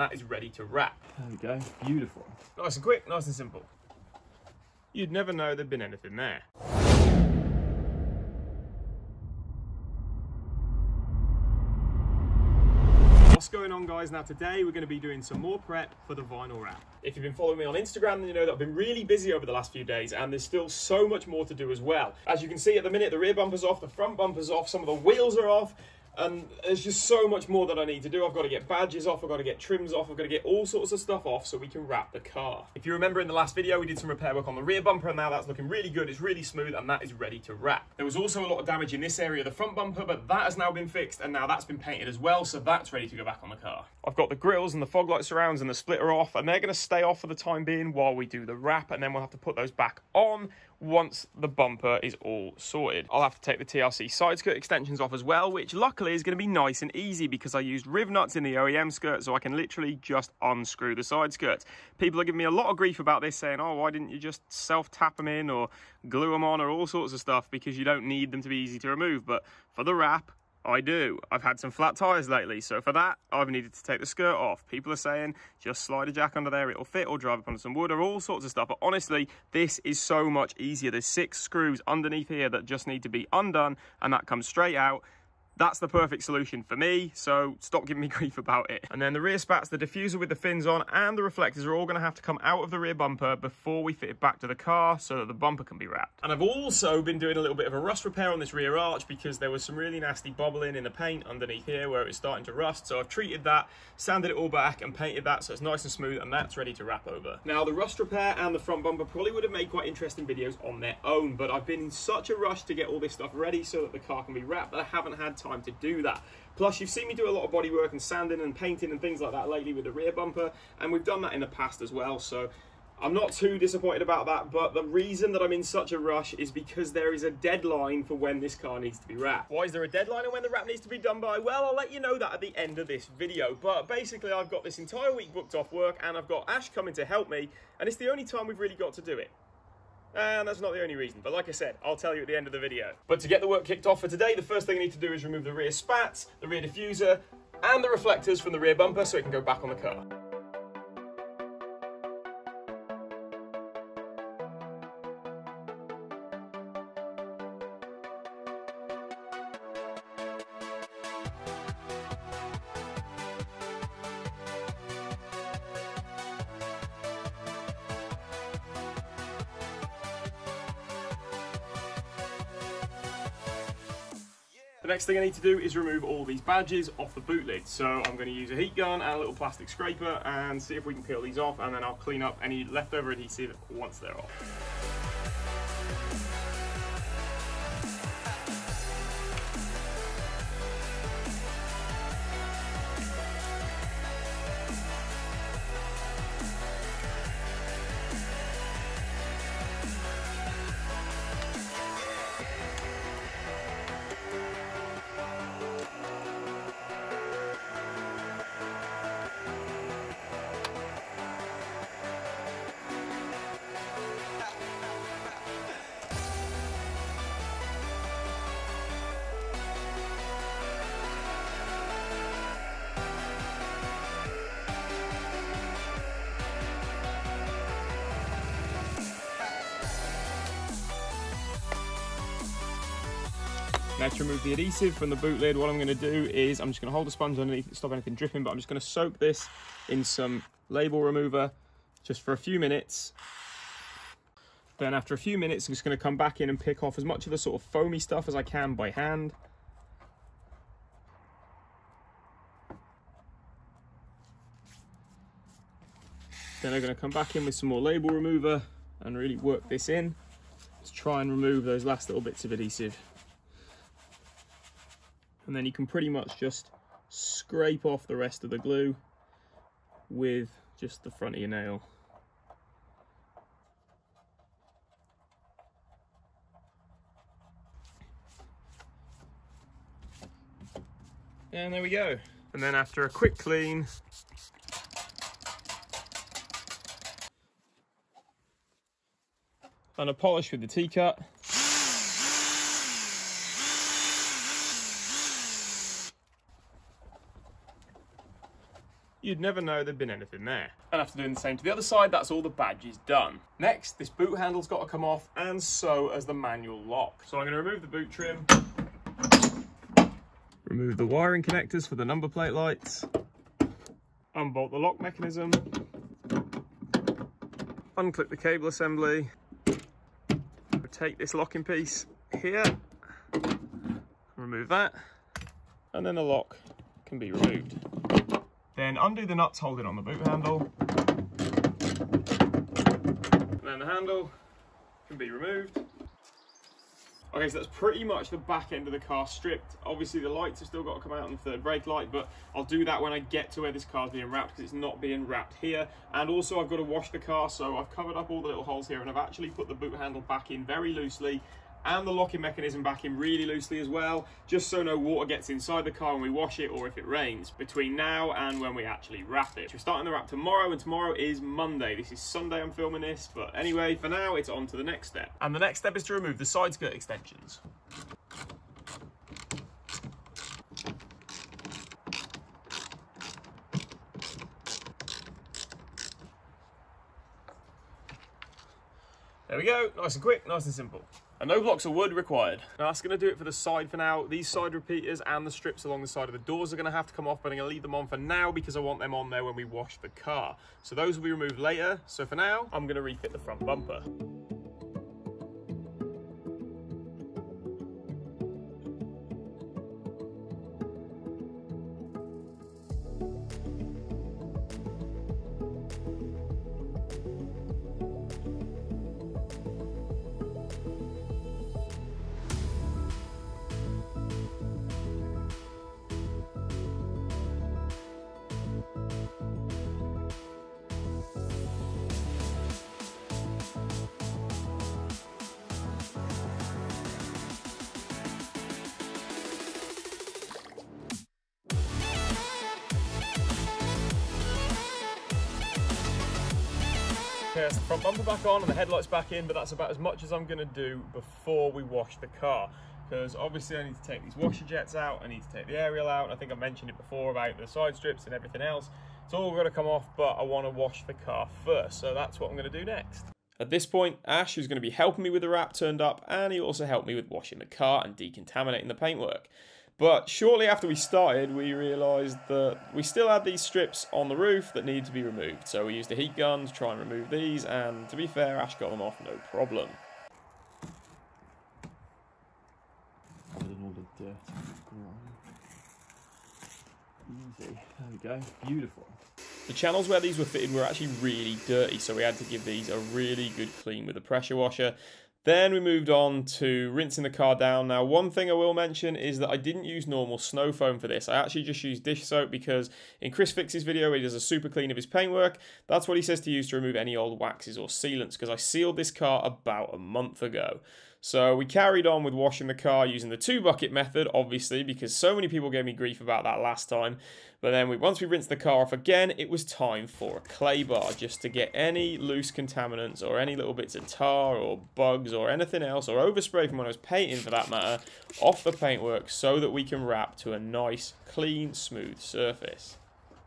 That is ready to wrap. There we go. Beautiful. Nice and quick, nice and simple. You'd never know there'd been anything there. What's going on guys? Now today we're going to be doing some more prep for the vinyl wrap. If you've been following me on Instagram then you know that I've been really busy over the last few days and there's still so much more to do as well. As you can see at the minute the rear bumper's off, the front bumper's off, some of the wheels are off and there's just so much more that I need to do. I've got to get badges off, I've got to get trims off, I've got to get all sorts of stuff off so we can wrap the car. If you remember in the last video, we did some repair work on the rear bumper and now that's looking really good. It's really smooth and that is ready to wrap. There was also a lot of damage in this area of the front bumper, but that has now been fixed and now that's been painted as well, so that's ready to go back on the car. I've got the grills and the fog light surrounds and the splitter off and they're going to stay off for the time being while we do the wrap and then we'll have to put those back on once the bumper is all sorted. I'll have to take the TRC side skirt extensions off as well, which luckily is going to be nice and easy because I used riv nuts in the OEM skirt so I can literally just unscrew the side skirts. People are giving me a lot of grief about this saying, oh, why didn't you just self-tap them in or glue them on or all sorts of stuff because you don't need them to be easy to remove. But for the wrap, I do. I've had some flat tyres lately, so for that, I've needed to take the skirt off. People are saying, just slide a jack under there, it'll fit, or drive up onto some wood, or all sorts of stuff. But honestly, this is so much easier. There's six screws underneath here that just need to be undone, and that comes straight out. That's the perfect solution for me, so stop giving me grief about it. And then the rear spats, the diffuser with the fins on, and the reflectors are all gonna have to come out of the rear bumper before we fit it back to the car so that the bumper can be wrapped. And I've also been doing a little bit of a rust repair on this rear arch because there was some really nasty bubbling in the paint underneath here where it was starting to rust. So I've treated that, sanded it all back and painted that so it's nice and smooth and that's ready to wrap over. Now the rust repair and the front bumper probably would have made quite interesting videos on their own, but I've been in such a rush to get all this stuff ready so that the car can be wrapped that I haven't had time to do that. Plus, you've seen me do a lot of bodywork and sanding and painting and things like that lately with the rear bumper, and we've done that in the past as well. So I'm not too disappointed about that, but the reason that I'm in such a rush is because there is a deadline for when this car needs to be wrapped. Why is there a deadline and when the wrap needs to be done by? Well, I'll let you know that at the end of this video. But basically, I've got this entire week booked off work and I've got Ash coming to help me, and it's the only time we've really got to do it. And that's not the only reason, but like I said, I'll tell you at the end of the video. But to get the work kicked off for today, the first thing I need to do is remove the rear spats, the rear diffuser, and the reflectors from the rear bumper so it can go back on the car. The next thing I need to do is remove all these badges off the boot lid. So I'm going to use a heat gun and a little plastic scraper and see if we can peel these off and then I'll clean up any leftover adhesive once they're off. Now to remove the adhesive from the boot lid, what I'm going to do is I'm just going to hold the sponge underneath to stop anything dripping, but I'm just going to soak this in some label remover just for a few minutes. Then after a few minutes, I'm just going to come back in and pick off as much of the sort of foamy stuff as I can by hand. Then I'm going to come back in with some more label remover and really work this in to try and remove those last little bits of adhesive and then you can pretty much just scrape off the rest of the glue with just the front of your nail. And there we go. And then after a quick clean, and a polish with the T-cut, you'd never know there'd been anything there. And after doing the same to the other side, that's all the badges done. Next, this boot handle's got to come off, and so has the manual lock. So I'm going to remove the boot trim, remove the wiring connectors for the number plate lights, unbolt the lock mechanism, unclip the cable assembly, take this locking piece here, remove that, and then the lock can be removed. Then undo the nuts holding on the boot handle. And then the handle can be removed. Okay, so that's pretty much the back end of the car stripped. Obviously the lights have still got to come out on the third brake light, but I'll do that when I get to where this car's being wrapped because it's not being wrapped here. And also I've got to wash the car, so I've covered up all the little holes here and I've actually put the boot handle back in very loosely and the locking mechanism back in really loosely as well, just so no water gets inside the car when we wash it or if it rains, between now and when we actually wrap it. We're starting the wrap tomorrow, and tomorrow is Monday. This is Sunday I'm filming this, but anyway, for now, it's on to the next step. And the next step is to remove the side skirt extensions. There we go, nice and quick, nice and simple. And no blocks of wood required. Now that's gonna do it for the side for now. These side repeaters and the strips along the side of the doors are gonna have to come off, but I'm gonna leave them on for now because I want them on there when we wash the car. So those will be removed later. So for now, I'm gonna refit the front bumper. Okay, the front bumper back on and the headlights back in, but that's about as much as I'm gonna do before we wash the car. Because obviously I need to take these washer jets out, I need to take the aerial out, I think I mentioned it before about the side strips and everything else. It's all gonna come off, but I wanna wash the car first, so that's what I'm gonna do next. At this point, Ash, who's going to be helping me with the wrap, turned up and he also helped me with washing the car and decontaminating the paintwork. But shortly after we started, we realised that we still had these strips on the roof that needed to be removed. So we used a heat gun to try and remove these, and to be fair, Ash got them off no problem. all the dirt Easy. There we go. Beautiful. The channels where these were fitted were actually really dirty, so we had to give these a really good clean with a pressure washer. Then we moved on to rinsing the car down. Now, one thing I will mention is that I didn't use normal snow foam for this. I actually just used dish soap because in Chris Fix's video, he does a super clean of his paintwork. That's what he says to use to remove any old waxes or sealants because I sealed this car about a month ago. So we carried on with washing the car using the two bucket method, obviously, because so many people gave me grief about that last time. But then we, once we rinsed the car off again, it was time for a clay bar, just to get any loose contaminants or any little bits of tar or bugs or anything else, or overspray from when I was painting for that matter, off the paintwork so that we can wrap to a nice, clean, smooth surface.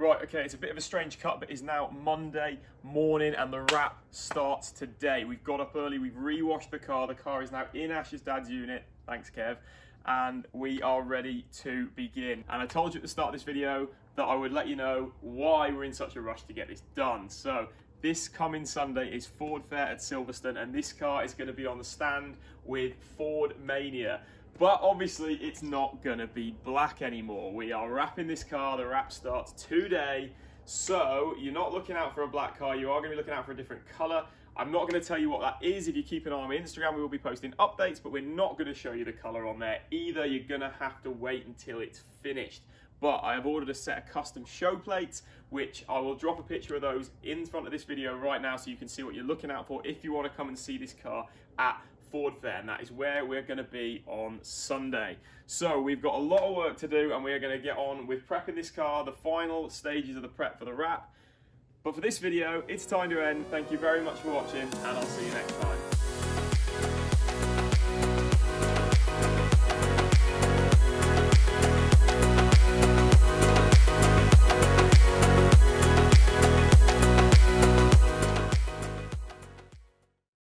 Right, okay, it's a bit of a strange cut, but it's now Monday morning and the wrap starts today. We've got up early, we've re-washed the car. The car is now in Ash's dad's unit. Thanks, Kev. And we are ready to begin. And I told you at the start of this video that I would let you know why we're in such a rush to get this done. So this coming Sunday is Ford Fair at Silverstone and this car is going to be on the stand with Ford Mania. But obviously it's not gonna be black anymore. We are wrapping this car, the wrap starts today. So you're not looking out for a black car, you are gonna be looking out for a different color. I'm not to tell you what that is. If you keep an eye on my Instagram, we will be posting updates, but we're not to show you the colour on there either. You're to have to wait until it's finished. But I have ordered a set of custom show plates, which I will drop a picture of those in front of this video right now so you can see what you're looking out for if you want to come and see this car at Ford Fair, and that is where we're going to be on Sunday. So we've got a lot of work to do, and we are going to get on with prepping this car, the final stages of the prep for the wrap. But for this video, it's time to end. Thank you very much for watching, and I'll see you next time.